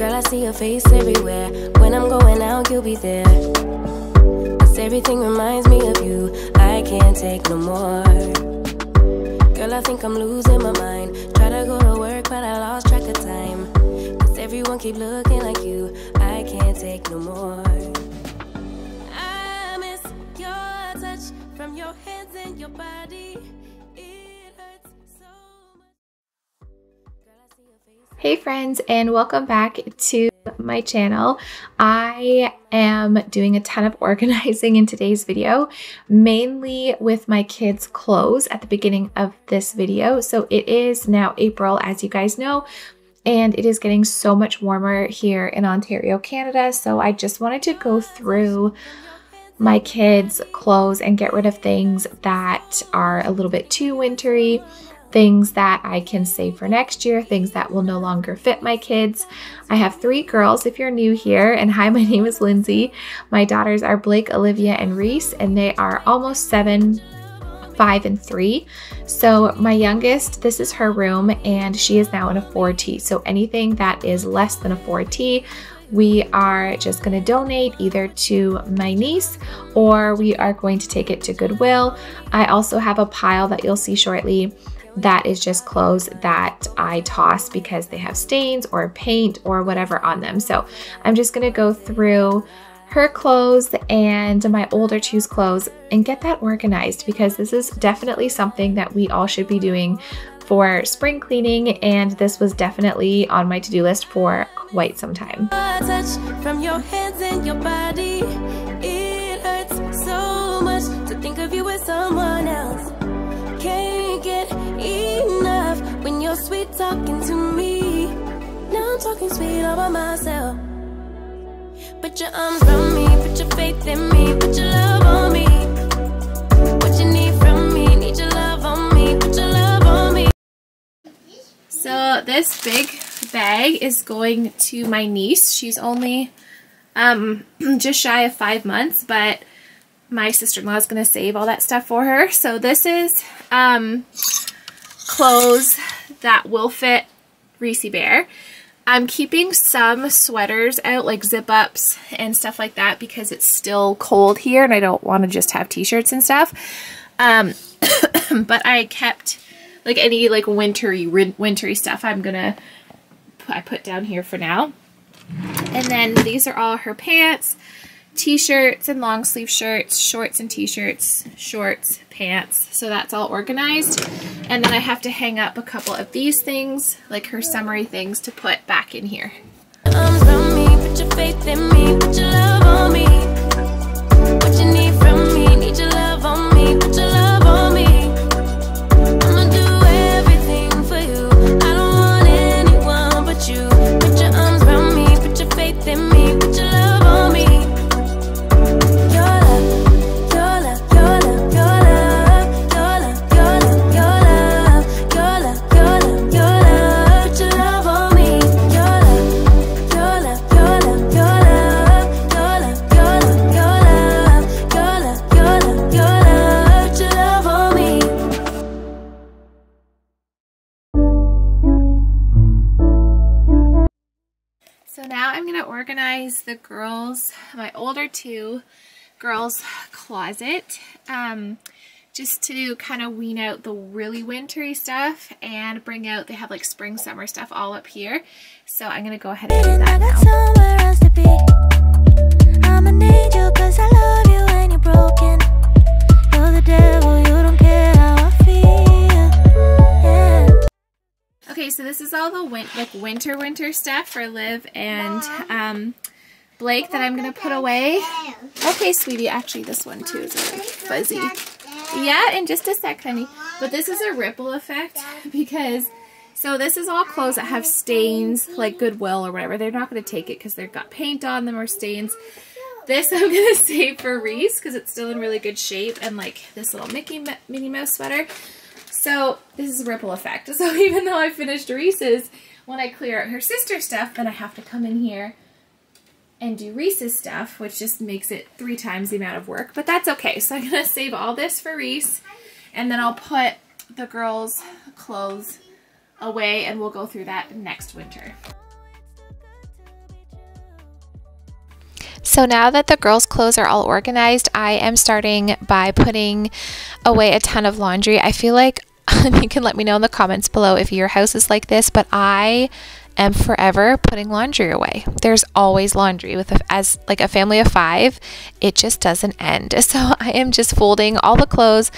Girl, I see your face everywhere. When I'm going out, you'll be there. Cause everything reminds me of you. I can't take no more. Girl, I think I'm losing my mind. Try to go to work, but I lost track of time. Cause everyone keep looking like you. I can't take no more. I miss your touch from your hands and your body. Hey friends and welcome back to my channel. I am doing a ton of organizing in today's video, mainly with my kids' clothes at the beginning of this video. So it is now April, as you guys know, and it is getting so much warmer here in Ontario, Canada. So I just wanted to go through my kids' clothes and get rid of things that are a little bit too wintry, things that I can save for next year, things that will no longer fit my kids. I have three girls if you're new here, and hi, my name is Lindsay. My daughters are Blake, Olivia, and Reese, and they are almost seven, five, and three. So, my youngest, this is her room, and she is now in a 4T. So, anything that is less than a 4T, we are just going to donate either to my niece or we are going to take it to Goodwill. I also have a pile that you'll see shortly that is just clothes that I toss because they have stains or paint or whatever on them. So I'm just going to go through her clothes and my older two's clothes and get that organized because this is definitely something that we all should be doing for spring cleaning and this was definitely on my to-do list for quite some time. Talking to me. Now I'm talking sweet all by myself. Put your arms around me, put your faith in me, put your love on me. What you need from me, need your love on me, put your love on me. So this big bag is going to my niece. She's only um, just shy of five months, but my sister-in-law is going to save all that stuff for her. So this is um, clothes that will fit Reese Bear. I'm keeping some sweaters out, like zip-ups and stuff like that, because it's still cold here and I don't want to just have t-shirts and stuff. Um, but I kept like any like wintry wintry stuff I'm gonna I put down here for now. And then these are all her pants, t-shirts and long sleeve shirts, shorts and t-shirts, shorts, pants. So that's all organized. And then I have to hang up a couple of these things, like her summery things to put back in here. Organize the girls, my older two girls' closet, um, just to kind of wean out the really wintry stuff and bring out, they have like spring, summer stuff all up here. So I'm going to go ahead and do I that now. Okay, so this is all the win like winter winter stuff for Liv and um, Blake that I'm gonna put away. Okay, sweetie, actually this one too is really fuzzy. Yeah, in just a sec, honey. But this is a ripple effect because so this is all clothes that have stains, like Goodwill or whatever. They're not gonna take it because they've got paint on them or stains. This I'm gonna save for Reese because it's still in really good shape and like this little Mickey Minnie Mouse sweater. So this is a ripple effect. So even though I finished Reese's, when I clear out her sister's stuff, then I have to come in here and do Reese's stuff, which just makes it three times the amount of work. But that's okay. So I'm going to save all this for Reese, and then I'll put the girls' clothes away, and we'll go through that next winter. So now that the girls' clothes are all organized, I am starting by putting away a ton of laundry. I feel like you can let me know in the comments below if your house is like this, but I am forever putting laundry away. There's always laundry with a, as like a family of 5, it just doesn't end. So I am just folding all the clothes.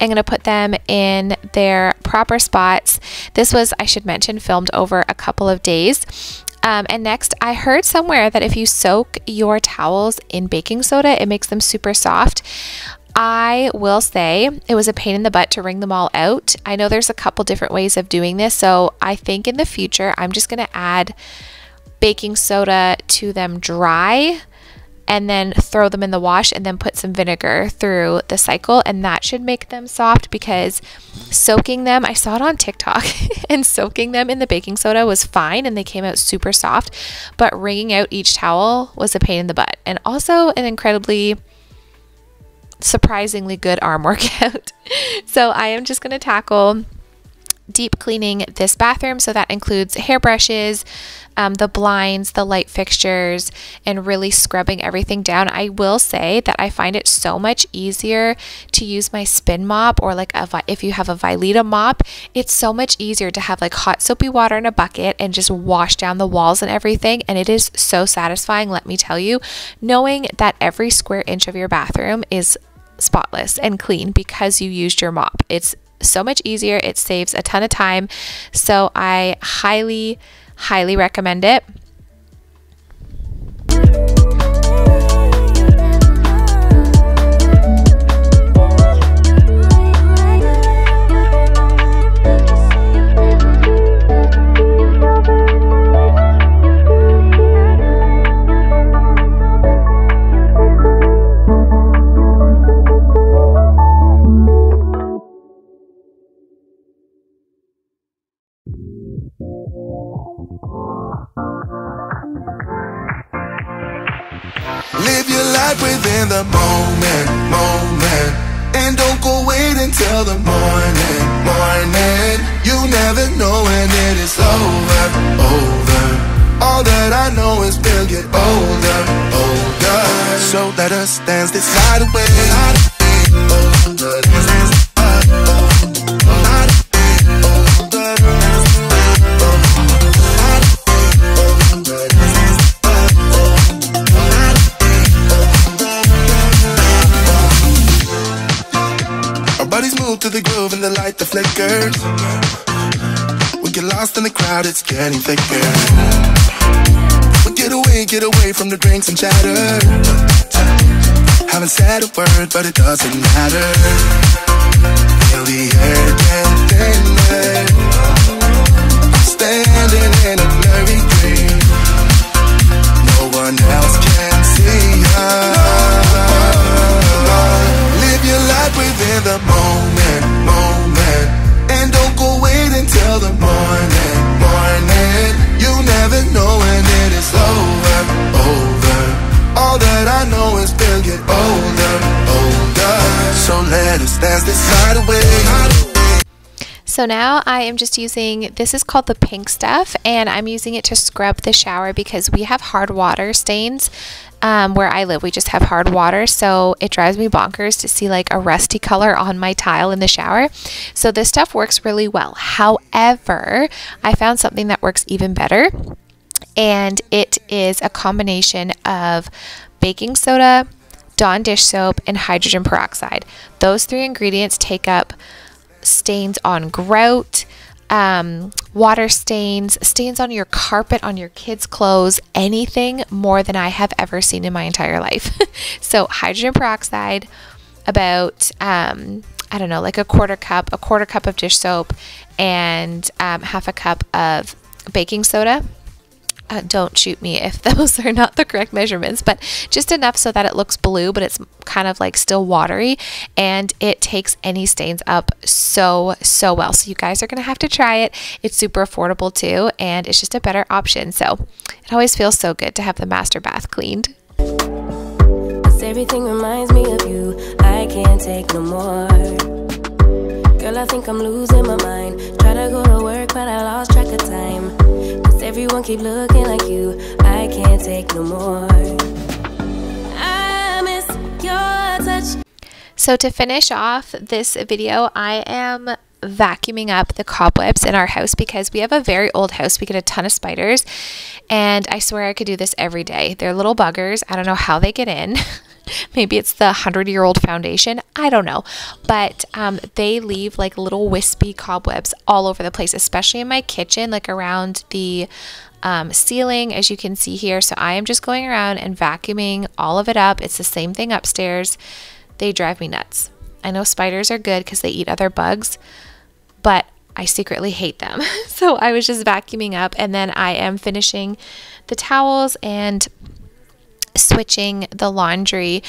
I'm going to put them in their proper spots. This was, I should mention, filmed over a couple of days. Um, and next, I heard somewhere that if you soak your towels in baking soda, it makes them super soft. I will say it was a pain in the butt to wring them all out. I know there's a couple different ways of doing this, so I think in the future I'm just going to add baking soda to them dry and then throw them in the wash and then put some vinegar through the cycle. And that should make them soft because soaking them I saw it on TikTok and soaking them in the baking soda was fine and they came out super soft but wringing out each towel was a pain in the butt. And also an incredibly surprisingly good arm workout. So I am just going to tackle deep cleaning this bathroom. So that includes hairbrushes, um, the blinds, the light fixtures, and really scrubbing everything down. I will say that I find it so much easier to use my spin mop or like a, if you have a Vileda mop, it's so much easier to have like hot soapy water in a bucket and just wash down the walls and everything. And it is so satisfying, let me tell you, knowing that every square inch of your bathroom is spotless and clean because you used your mop. It's so much easier. It saves a ton of time. So I highly, highly recommend it. Live your life within the moment, moment. And don't go wait until the morning, morning. You never know when it is over, over. All that I know is we'll get older, older. So let us dance this night away. night Older, We get lost in the crowd, it's getting thicker. We get away, get away from the drinks and chatter. Haven't said a word, but it doesn't matter. Feel the air So now I am just using, this is called the pink stuff, and I'm using it to scrub the shower because we have hard water stains um, where I live. We just have hard water, so it drives me bonkers to see like a rusty color on my tile in the shower. So this stuff works really well. However, I found something that works even better, and it is a combination of baking soda, Dawn dish soap, and hydrogen peroxide. Those three ingredients take up stains on grout, um, water stains, stains on your carpet, on your kids' clothes, anything more than I have ever seen in my entire life. so, hydrogen peroxide, about, um, I don't know, like a quarter cup, a quarter cup of dish soap, and um, half a cup of baking soda. Uh, don't shoot me if those are not the correct measurements, but just enough so that it looks blue, but it's kind of like still watery and it takes any stains up so, so well. So, you guys are going to have to try it. It's super affordable too, and it's just a better option. So, it always feels so good to have the master bath cleaned. Everything reminds me of you. I can't take no more. Girl, I think I'm losing my mind. Try to go Everyone keep looking like you. I can't take no more. So to finish off this video, I am vacuuming up the cobwebs in our house because we have a very old house. We get a ton of spiders, and I swear I could do this every day. They're little buggers. I don't know how they get in. Maybe it's the hundred year old foundation. I don't know. But um, they leave like little wispy cobwebs all over the place, especially in my kitchen, like around the um, ceiling, as you can see here. So I am just going around and vacuuming all of it up. It's the same thing upstairs. They drive me nuts. I know spiders are good because they eat other bugs, but I secretly hate them. so I was just vacuuming up and then I am finishing the towels and switching the laundry.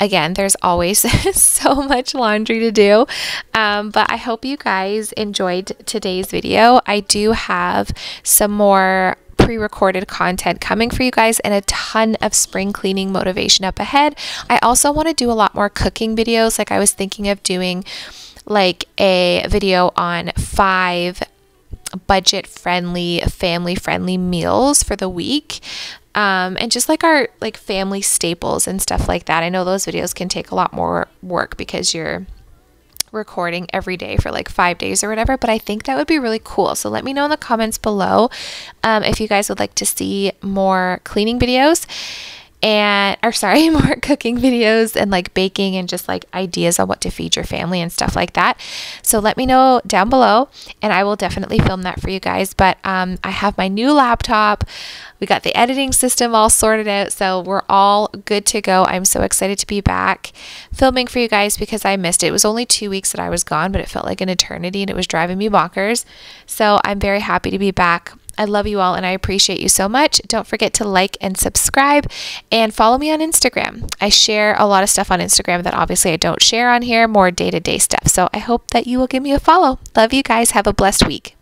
Again, there's always so much laundry to do, um, but I hope you guys enjoyed today's video. I do have some more pre recorded content coming for you guys and a ton of spring cleaning motivation up ahead. I also want to do a lot more cooking videos. Like, I was thinking of doing like a video on five budget friendly, family friendly meals for the week. Um, and just like our like family staples and stuff like that. I know those videos can take a lot more work because you're recording every day for like five days or whatever, but I think that would be really cool. So let me know in the comments below um, if you guys would like to see more cleaning videos and or sorry more cooking videos and like baking and just like ideas on what to feed your family and stuff like that. So let me know down below and i will definitely film that for you guys. But um, i have my new laptop. We got the editing system all sorted out so we're all good to go. I'm so excited to be back filming for you guys because i missed it. It was only two weeks that i was gone but it felt like an eternity and it was driving me bonkers. So i'm very happy to be back I love you all and I appreciate you so much. Don't forget to like and subscribe and follow me on Instagram. I share a lot of stuff on Instagram that obviously I don't share on here, more day to day stuff. So I hope that you will give me a follow. Love you guys. Have a blessed week.